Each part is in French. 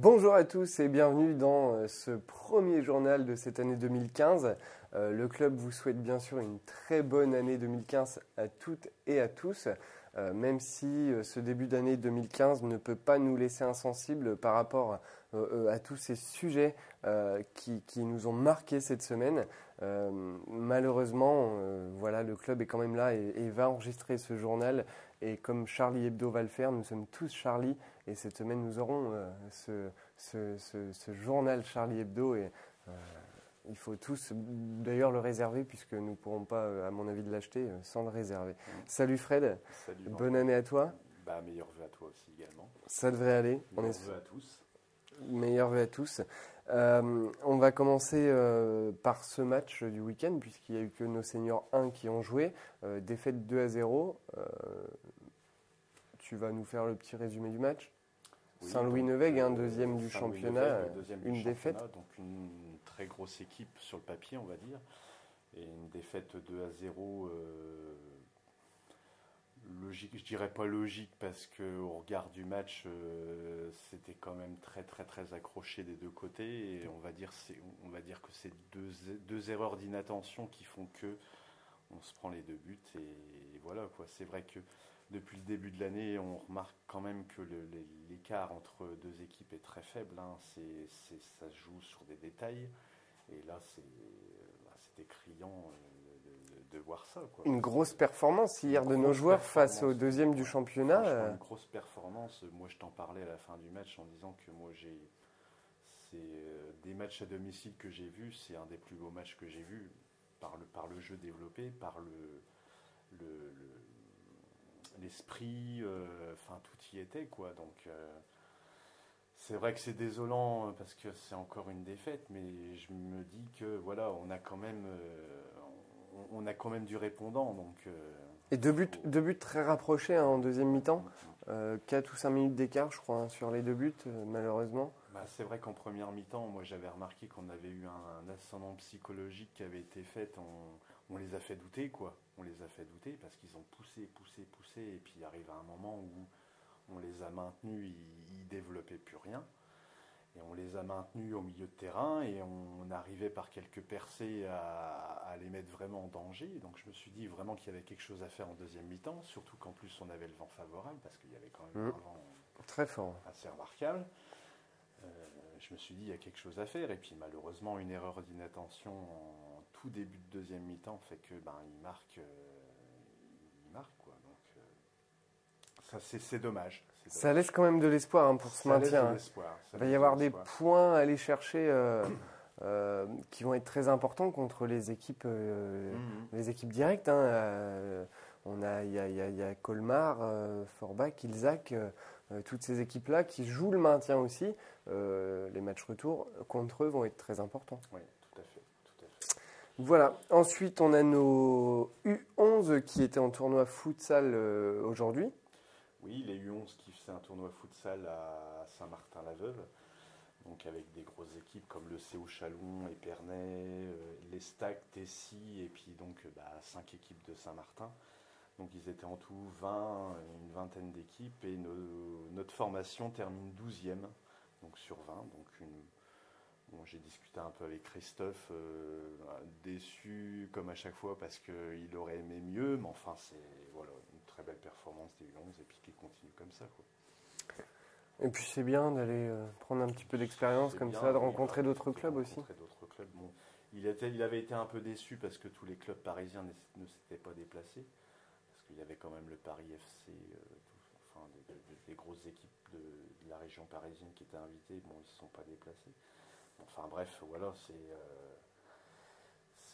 Bonjour à tous et bienvenue dans euh, ce premier journal de cette année 2015. Euh, le club vous souhaite bien sûr une très bonne année 2015 à toutes et à tous, euh, même si ce début d'année 2015 ne peut pas nous laisser insensibles par rapport à tous ces sujets qui, nous ont marqué cette semaine. malheureusement, voilà, le club est quand même là et va enregistrer ce journal et comme Charlie Hebdo va le faire, nous sommes tous Charlie. Et cette semaine, nous aurons euh, ce, journal Charlie Hebdo. Et euh, il faut tous d'ailleurs le réserver, puisque nous ne pourrons pas, euh, à mon avis, de l'acheter sans le réserver. Salut Fred. Salut. Bonne année à toi. Bah, meilleur vœu à toi aussi également. Ça devrait aller. Meilleur vœu à tous. Meilleur vœu à tous. Euh, on va commencer euh, par ce match du week-end, puisqu'il n'y a eu que nos seniors 1 qui ont joué. Euh, défaite 2 à 0. tu vas nous faire le petit résumé du match? Saint-Louis-Nevègue, un deuxième du championnat, une défaite. Donc une très grosse équipe sur le papier, on va dire. Et une défaite 2 à 0 logique, je dirais pas logique parce que au regard du match, euh, c'était quand même très très très accroché des deux côtés et on va dire on va dire que c'est deux, deux erreurs d'inattention qui font que on se prend les deux buts et, voilà quoi. C'est vrai que depuis le début de l'année, on remarque quand même que l'écart entre deux équipes est très faible. Hein. Ça se joue sur des détails et là c'est, bah, c'était criant. Euh, de voir ça. Une grosse performance hier de nos joueurs face au deuxième du championnat. Euh. Une grosse performance. Moi, je t'en parlais à la fin du match en disant que moi, j'ai. C'est euh, des matchs à domicile que j'ai vus, c'est un des plus beaux matchs que j'ai vus par le, par le jeu développé, par le, l'esprit, euh, enfin tout y était quoi. Donc c'est vrai que c'est désolant parce que c'est encore une défaite, mais je me dis que voilà, on a quand même, on, a quand même du répondant. Donc, euh, et deux buts, deux buts très rapprochés hein, en deuxième mi-temps. 4 euh, ou 5 minutes d'écart, je crois, hein, sur les deux buts, euh, malheureusement. Bah, c'est vrai qu'en première mi-temps, moi j'avais remarqué qu'on avait eu un, ascendant psychologique qui avait été fait. On, les a fait douter, quoi. On les a fait douter parce qu'ils ont poussé, poussé, poussé. Et puis il arrive un moment où on les a maintenus, ils, ne développaient plus rien. Et on les a maintenus au milieu de terrain et on arrivait par quelques percées à, les mettre vraiment en danger. Donc je me suis dit vraiment qu'il y avait quelque chose à faire en deuxième mi-temps, surtout qu'en plus on avait le vent favorable parce qu'il y avait quand même mmh. un vent très fort, assez remarquable. Euh, je me suis dit il y a quelque chose à faire et puis malheureusement une erreur d'inattention en tout début de deuxième mi-temps fait que ben il marque, euh, il marque quoi. Donc euh, ça c'est dommage. Ça laisse quand même de l'espoir hein, pour ce maintien. Hein. Il va y avoir des points à aller chercher euh, qui vont être très importants contre les équipes, euh, mhm. les équipes directes. Hein. on a, il y a, y a, Colmar, Forbach, Ilzac, toutes ces équipes-là qui jouent le maintien aussi. les matchs retour contre eux vont être très importants. Oui, tout à fait. Tout à fait. Voilà. Ensuite, on a nos U11 qui étaient en tournoi futsal aujourd'hui. Oui, les U11 qui faisaient un tournoi futsal à Saint-Martin-la-Veuve, donc avec des grosses équipes comme le CO Chalon, Épernay, euh, l'Estac, Tessy, et puis donc bah, cinq équipes de Saint-Martin. Donc ils étaient en tout 20, une vingtaine d'équipes, et notre formation termine 12e, donc sur 20. Donc une, j'ai discuté un peu avec Christophe, euh, déçu comme à chaque fois parce qu'il aurait aimé mieux, mais enfin c'est voilà, très belle performance des U11 et puis qui continue comme ça. Quoi. Et puis c'est bien d'aller euh, prendre un petit peu d'expérience comme ça, de rencontrer d'autres clubs aussi. d'autres clubs. Bon, il, était, il avait été un peu déçu parce que tous les clubs parisiens ne, s'étaient pas déplacés. Parce qu'il y avait quand même le Paris FC, euh, enfin, des, grosses équipes de, la région parisienne qui étaient invitées. Bon, ils ne se sont pas déplacés. Enfin bref, voilà, c'est. Euh,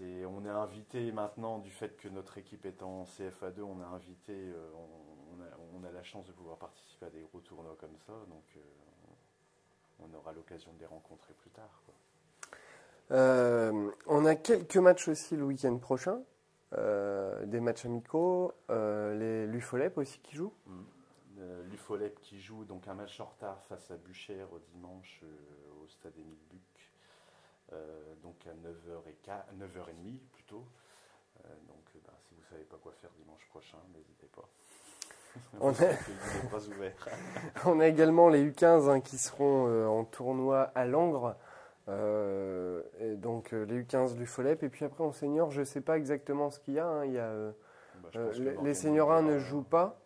on est invité maintenant du fait que notre équipe est en CFA2, on est invité, euh, on, a, la chance de pouvoir participer à des gros tournois comme ça, donc euh, on aura l'occasion de les rencontrer plus tard. Euh, on a quelques matchs aussi le week-end prochain, des matchs amicaux, les l'UFOLEP aussi qui jouent. Mmh. L'UFOLEP qui joue donc un match en retard face à Buchère dimanche au stade Émile Buc. Euh, donc à 9h, 9h30 plutôt. Euh, donc euh, ben, si vous ne savez pas quoi faire dimanche prochain, n'hésitez pas. on, a... on, a... également les U15 hein, qui seront en tournoi à Langres. et donc les U15 du Folep. Et puis après en senior, je ne sais pas exactement ce qu'il y a. Hein. Il y a bah, les, seniors 1 ne jouent pas.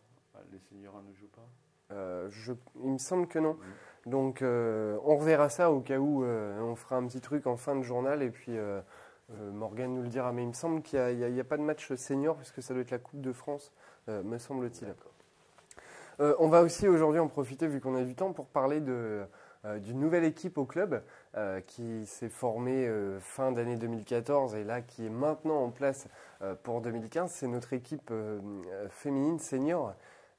Les seniors 1 ne jouent pas je, Il me semble que non. Donc euh, on reverra ça au cas où euh, on fera un petit truc en fin de journal et puis euh, Morgan nous le dira. Mais il me semble qu'il n'y a, pas de match senior puisque ça doit être la Coupe de France, me semble-t-il. on va aussi aujourd'hui en profiter vu qu'on a du temps pour parler d'une nouvelle équipe au club qui s'est formée fin d'année 2014 et là qui est maintenant en place pour 2015. C'est notre équipe féminine senior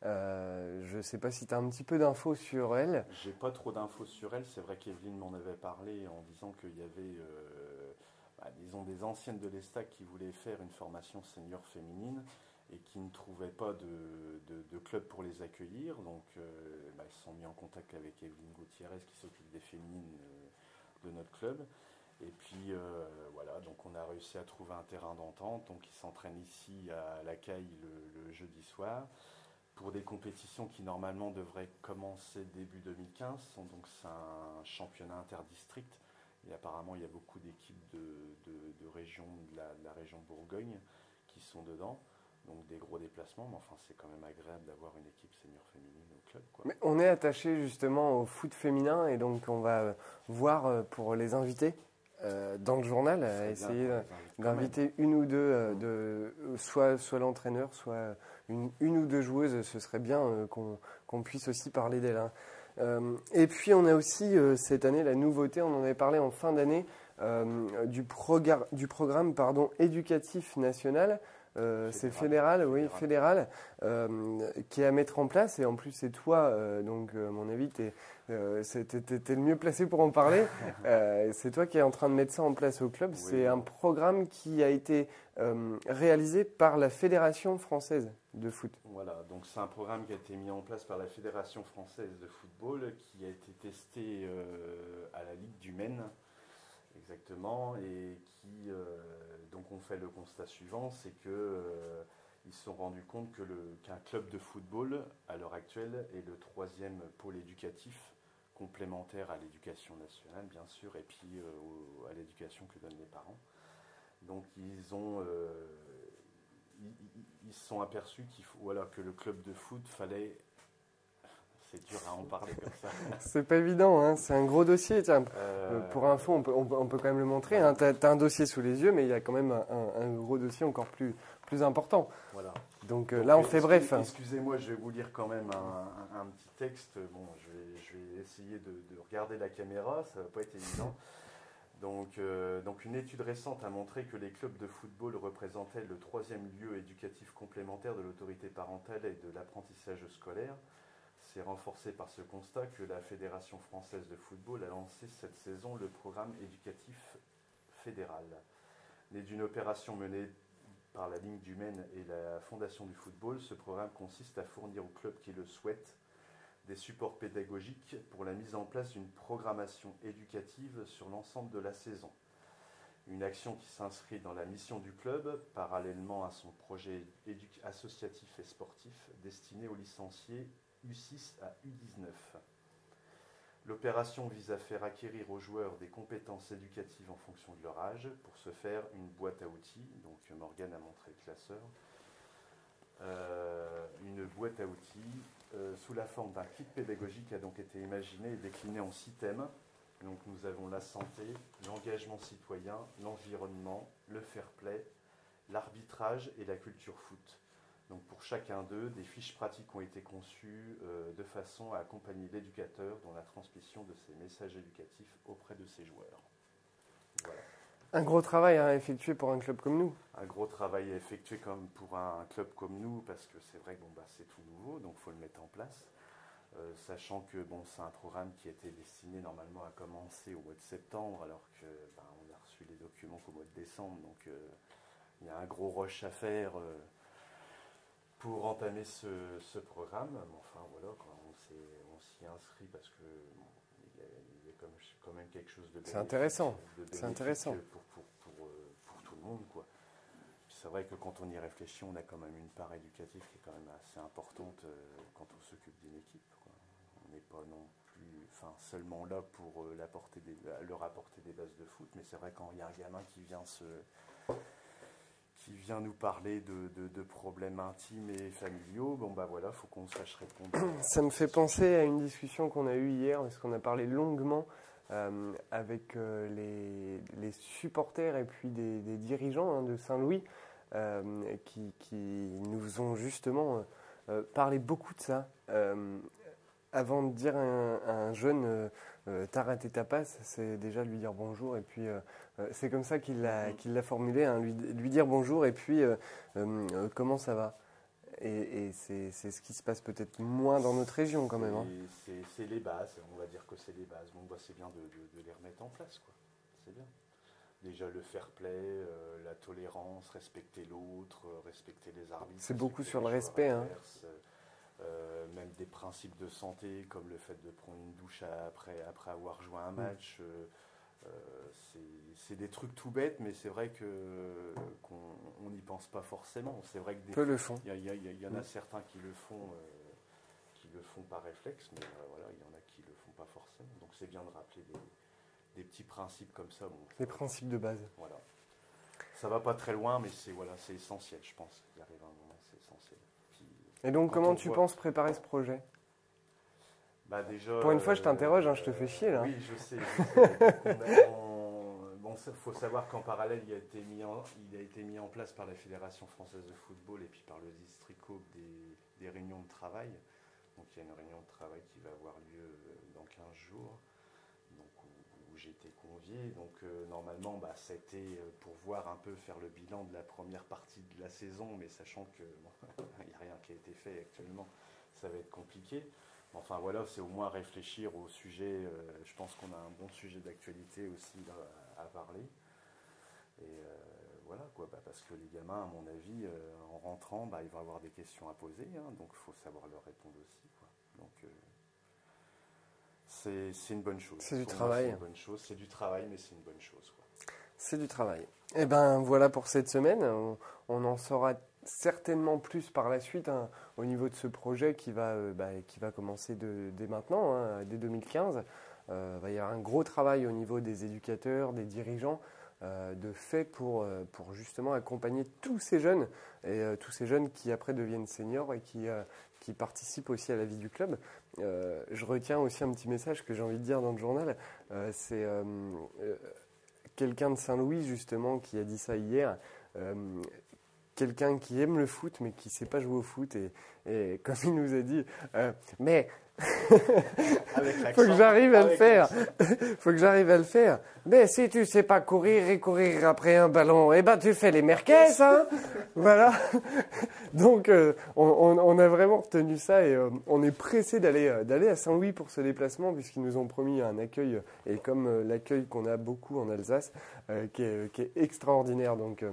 euh, je ne sais pas si tu as un petit peu d'infos sur elle. J'ai pas trop d'infos sur elle. C'est vrai qu'Evelyne m'en avait parlé en disant qu'il y avait, euh, bah, disons, des anciennes de l'ESTAC qui voulaient faire une formation senior féminine et qui ne trouvaient pas de, club pour les accueillir. Donc, euh, bah, elles se sont mis en contact avec Evelyne Gutiérrez qui s'occupe des féminines de notre club. Et puis voilà, donc on a réussi à trouver un terrain d'entente. Donc ils s'entraînent ici à la Caille le jeudi soir pour des compétitions qui normalement devraient commencer début 2015. Donc c'est un championnat interdistrict et apparemment il y a beaucoup d'équipes de, de, régions, de la, région Bourgogne qui sont dedans. Donc des gros déplacements, mais enfin c'est quand même agréable d'avoir une équipe senior féminine au club. Mais on est attaché justement au foot féminin et donc on va voir euh, pour les invités euh, dans le journal, essayer d'inviter une ou deux, euh, de, soit, soit l'entraîneur, soit une, une, ou deux joueuses. Ce serait bien euh, qu'on puisse aussi parler d'elle. Hein. et puis on a aussi cette année la nouveauté, on en avait parlé en fin d'année, du, du, programme pardon, éducatif national. C'est fédéral, oui, fédéral, qui est à mettre en place. Et en plus, c'est toi, donc, à mon avis, tu es, euh, le mieux placé pour en parler. Euh, c'est toi qui es en train de mettre ça en place au club. C'est un programme qui a été euh, réalisé par la Fédération française de foot. Voilà, donc c'est un programme qui a été mis en place par la Fédération française de football, qui a été testé euh, à la Ligue du Maine, exactement, et qui, donc on fait le constat suivant, c'est que ils se sont rendus compte que qu'un club de football, à l'heure actuelle, est le troisième pôle éducatif complémentaire à l'éducation nationale, bien sûr, et puis euh, à l'éducation que donnent les parents. Donc ils ont, euh, ils, se sont aperçus qu'il faut, que le club de foot fallait. C'est dur à en parler comme ça. c'est pas évident, hein. c'est un gros dossier. Tiens, euh, pour info, on peut, on, peut, quand même le montrer. Hein. Tu as, un dossier sous les yeux, mais il y a quand même un, gros dossier encore plus, plus important. Voilà. Donc, là, on fait bref. Excusez-moi, je vais vous lire quand même un, un petit texte. Bon, je vais je vais essayer de, regarder la caméra, ça ne va pas être évident. Donc, euh, donc, une étude récente a montré que les clubs de football représentaient le troisième lieu éducatif complémentaire de l'autorité parentale et de l'apprentissage scolaire. C'est renforcé par ce constat que la Fédération française de football a lancé cette saison le programme éducatif fédéral. Né d'une opération menée par la Ligue du Maine et la Fondation du football, ce programme consiste à fournir aux clubs qui le souhaitent des supports pédagogiques pour la mise en place d'une programmation éducative sur l'ensemble de la saison. Une action qui s'inscrit dans la mission du club, parallèlement à son projet associatif et sportif destiné aux licenciés U6 à U19. L'opération vise à faire acquérir aux joueurs des compétences éducatives en fonction de leur âge. Pour ce faire, une boîte à outils, donc Morgan a montré le classeur, euh, une boîte à outils euh, sous la forme d'un kit pédagogique a donc été imaginé et décliné en six thèmes. Donc nous avons la santé, l'engagement citoyen, l'environnement, le fair play, l'arbitrage et la culture foot. Donc pour chacun d'eux, des fiches pratiques ont été conçues euh, de façon à accompagner l'éducateur dans la transmission de ses messages éducatifs auprès de ses joueurs. Voilà. Un gros travail à effectuer pour un club comme nous. Un gros travail à effectuer comme pour un club comme nous, parce que c'est vrai que bon, bah, c'est tout nouveau, donc il faut le mettre en place. Euh, sachant que bon, c'est un programme qui était destiné normalement à commencer au mois de septembre, alors que bah, on a reçu les documents qu'au mois de décembre, donc euh, il y a un gros rush à faire euh, pour entamer ce, programme. enfin voilà, on s'y inscrit parce que quand même quelque chose de C'est intéressant. C'est intéressant. Pour, pour, pour, euh, pour, tout le monde, quoi. c'est vrai que quand on y réfléchit, on a quand même une part éducative qui est quand même assez importante quand on s'occupe d'une équipe. On n'est pas non plus, enfin, seulement là pour des, leur apporter des bases de foot, mais c'est vrai quand il y a un gamin qui vient se nous parler de, problèmes intimes et familiaux, bon bah voilà, faut qu'on sache répondre. Ça me fait penser à une discussion qu'on a eue hier, parce qu'on a parlé longuement euh, avec euh, les, supporters et puis des, dirigeants hein, de Saint-Louis euh, qui, nous ont justement parlé beaucoup de ça. Avant de dire à un, jeune t'arrêtes ta passe, c'est déjà lui dire bonjour et puis euh, c'est comme ça qu'il l'a mm-hmm. formulé, hein, lui, dire bonjour et puis euh, euh, comment ça va. Et, c'est ce qui se passe peut-être moins dans notre région quand même. Hein. C'est les bases, on va dire que c'est les bases. Bon, bah, c'est bien de, les remettre en place, quoi. C'est bien. Déjà le fair play, la tolérance, respecter l'autre, respecter les arbitres. C'est beaucoup sur le respect. Hein. Même des principes de santé comme le fait de prendre une douche après, après avoir joué un mm. match. Euh, c'est des trucs tout bêtes, mais c'est vrai qu'on n'y pense pas forcément. C'est vrai que des le font. Il y, en a mm. certains qui le font, euh, qui le font par réflexe, mais euh, voilà, il y en a qui le font pas forcément. Donc c'est bien de rappeler des, petits principes comme ça. Bon, les principes de base. Voilà. Ça va pas très loin, mais c'est voilà, c'est essentiel, je pense. Il arrive un moment, c'est essentiel. Et donc, comment tu penses préparer ce projet? Bah déjà, Pour une fois, je t'interroge, hein, je te fais chier là. Oui, je sais. bon, il faut savoir qu'en parallèle, il a, été mis en, il a été mis en place par la Fédération française de football et puis par le districo des, des réunions de travail. Donc il y a une réunion de travail qui va avoir lieu euh, dans 15 jours, donc, j'ai été convié. Donc euh, normalement, bah, c'était euh, pour voir un peu, faire le bilan de la première partie de la saison, mais sachant qu'il n'y a rien qui a été fait actuellement, ça va être compliqué. Enfin voilà, c'est au moins réfléchir au sujet. Euh, je pense qu'on a un bon sujet d'actualité aussi à, parler. Et voilà quoi, bah, parce que les gamins, à mon avis, en rentrant, bah, ils vont avoir des questions à poser, hein, donc il faut savoir leur répondre aussi. Donc c'est une bonne chose. C'est du travail. C'est une bonne chose. C'est du travail, mais c'est une bonne chose. C'est du travail. Et eh ben voilà pour cette semaine. On, on en saura certainement plus par la suite hein, au niveau de ce projet qui va, euh, bah, qui va commencer dès maintenant, hein, dès 2015. Euh, il va y avoir un gros travail au niveau des éducateurs, des dirigeants, euh, de fait pour, pour justement accompagner tous ces jeunes et tous ces jeunes qui après deviennent seniors et qui, qui participent aussi à la vie du club. je retiens aussi un petit message que j'ai envie de dire dans le journal. C'est quelqu'un de Saint-Louis justement qui a dit ça hier quelqu'un qui aime le foot mais qui ne sait pas jouer au foot et, et comme il nous a dit, euh, mais faut que j'arrive à le faire, faut que j'arrive à le faire. Mais si tu sais pas courir et courir après un ballon, eh ben tu fais les merquesses, hein Voilà. Donc euh, on, on, a vraiment retenu ça et euh, on est pressé d'aller d'aller à Saint-Louis pour ce déplacement puisqu'ils nous ont promis un accueil et comme l'accueil qu'on a beaucoup en Alsace qui est, qui, est, extraordinaire donc.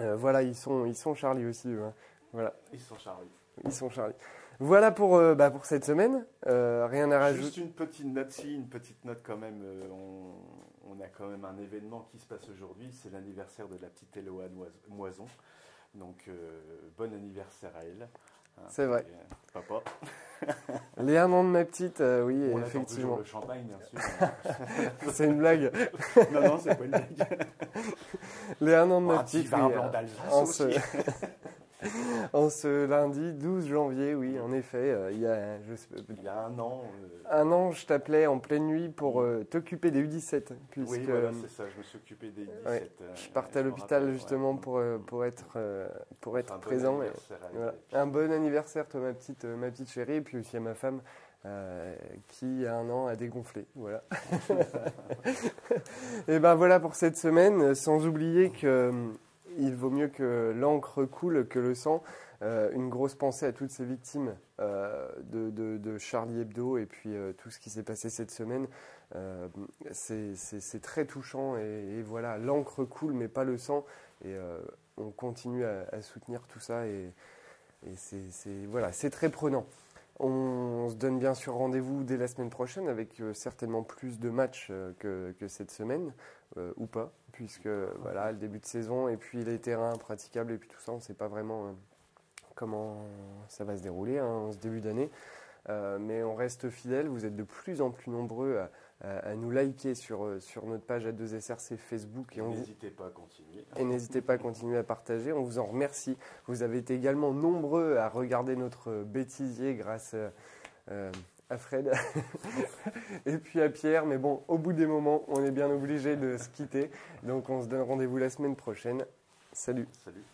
Euh, voilà, ils sont, ils sont Charlie aussi. Hein. Voilà. Ils sont Charlie. Ils sont Charlie. Voilà pour, euh, bah, pour cette semaine. Euh, rien à rajouter. Juste une petite note, si, une petite note quand même. On, on, a quand même un événement qui se passe aujourd'hui. C'est l'anniversaire de la petite Eloa Moison. Donc, bon anniversaire à elle. Hein, C'est vrai. papa. Les un an de ma petite, oui, on effectivement. le champagne, bien sûr. c'est une blague. non, non, c'est pas une blague. Les un an de ma petite. en, ce... en ce lundi 12 janvier, oui, en effet, euh, il, y a, il y a un an. Euh, un an, je t'appelais en pleine nuit pour euh, t'occuper des U17. Puisque, oui, voilà, c'est ça, je me suis occupé des U17. je partais à l'hôpital justement pour, pour être, pour être présent. Un bon anniversaire, toi, ma petite, ma petite chérie, et puis aussi à ma femme. Euh, qui a un an a dégonflé. Voilà. et ben voilà pour cette semaine, sans oublier qu'il euh, vaut mieux que l'encre coule que le sang. Euh, une grosse pensée à toutes ces victimes de, Charlie Hebdo et puis tout ce qui s'est passé cette semaine. c'est très touchant et, voilà, l'encre coule mais pas le sang et on continue à, soutenir tout ça et, et c'est voilà, très prenant. On se donne bien sûr rendez-vous dès la semaine prochaine avec certainement plus de matchs que, cette semaine, ou pas, puisque voilà, le début de saison et puis les terrains praticables et puis tout ça, on ne sait pas vraiment comment ça va se dérouler hein, en ce début d'année. mais on reste fidèle, vous êtes de plus en plus nombreux à, à, nous liker sur, euh, sur notre page A2SRC Facebook. Et n'hésitez pas à continuer. Et n'hésitez pas à continuer à partager. On vous en remercie. Vous avez été également nombreux à regarder notre bêtisier grâce euh, à Fred et puis à Pierre. Mais bon, au bout des moments, on est bien obligé de se quitter. Donc on se donne rendez-vous la semaine prochaine. Salut. Salut.